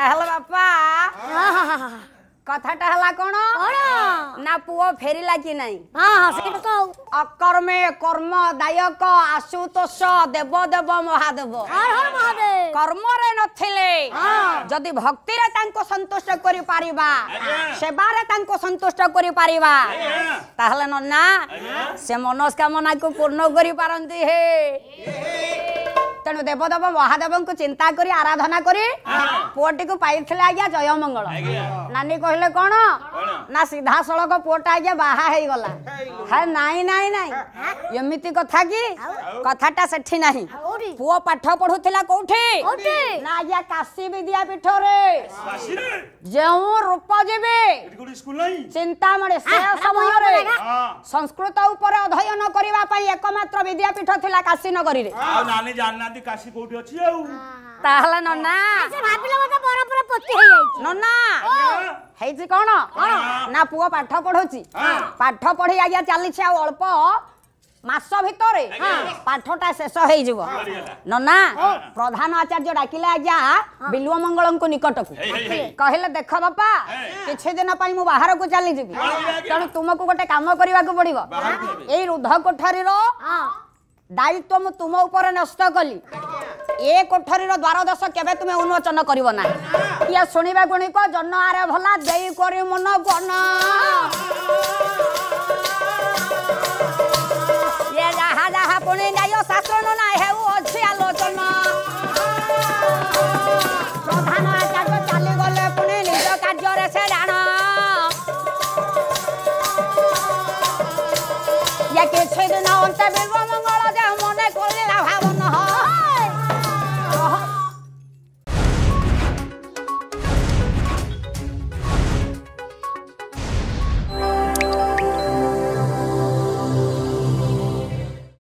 তাহলে বাপা কথাটা হলা কোন না পুয় ফেরিলা কি নাই অকর্মে কর্ম দায়ক আশুতোষ দেব দেব মহাদেব কর্মরে নথিলে যদি ভক্তিরে তাঙ্কো সন্তুষ্ট করি পারিবা সেবারে তাঙ্কো সন্তুষ্ট করি পারিবা তাহলে না সে মনস্কামনা মনস্কামনাকে পূর্ণ করি পারন্তি হে ତେଣୁ ଦେବଦେବ ମହାଦେବଙ୍କୁ ଚିନ୍ତା କରି ଆରାଧନା କରି ପୁଅଟିକୁ ପାଇଥିଲେ ଆଜ୍ଞା ଜୟମଙ୍ଗଳ ନାନୀ କହିଲେ କଣ ନା ସିଧାସଳଖ ପୁଅଟା ଆଜ୍ଞା ବାହା ହେଇଗଲା ହେ ନାଇଁ ନାଇଁ ନାଇଁ ଏମିତି କଥା କି କଥାଟା ସେଠି ନାହିଁ ପୁଅ ପାଠ ପଢୁଥିଲା କୋଉଠି ନା ଆଜ୍ଞା କାଶୀ ବିଦ୍ୟା ପୀଠରେ ଯେଉଁ ରୂପ ଯିବେ ଚିନ୍ତାମଣି ସେ ସମୟରେ ସଂସ୍କୃତ ଉପରେ ଅଧ୍ୟୟନ କରିବା ପାଇଁ ଏକମାତ୍ର ବିଦ୍ୟାପୀଠ ଥିଲା କାଶୀନଗରୀରେ ନାନୀ ଜାଣିନାହାନ୍ତି କାଶୀ କୋଉଠି ଅଛି ଆଉ ତାହେଲେ ନନା ଭାବିଲ ମୋତେ ପରମ୍ପରା ପୋତି ହେଇଯାଇଛି ନନା ହେଇଛି କଣ ନା ପୁଅ ପାଠ ପଢୁଛି ପାଠ ପଢି ଆଜ୍ଞା ଚାଲିଛି ଆଉ ଅଳ୍ପ মাস ভিতরে পাঠটা শেষ হয়েযিব ননা প্রধান আচার্য ডাকিলে আজ্ঞা বিলুয়া মঙ্গলঙ্কু নিকটকু কহিলে দেখ বাপা কিছু দিন পাই মু বাহারকু চালি যিবি তেণু তুমকু গোটে কাম করিবাকু পড়িব এই রুদ্ধ কোঠারির দায়িত্ব মু তুম উপরে নষ্ট কলি এ কোঠরীর দ্বারদেশ কেবে তুমি উন্মোচন করিব না ইয়ে শুণবা গুণিক জন্ম আরে ভলা দেই করি মন গণ ପୁଣି ନ୍ୟାୟ ଶାସନ ନା ହେଉ ଅଛି ଆଲୋଚନା ପ୍ରଧାନ ଆଚାର୍ଯ୍ୟ ଚାଲିଗଲେ ପୁଣି ନିଜ କାର୍ଯ୍ୟରେ ସେ ରାଣ କିଛି ଦିନ ଅନ୍ତ ବିଲ୍ବ ମଙ୍ଗଳ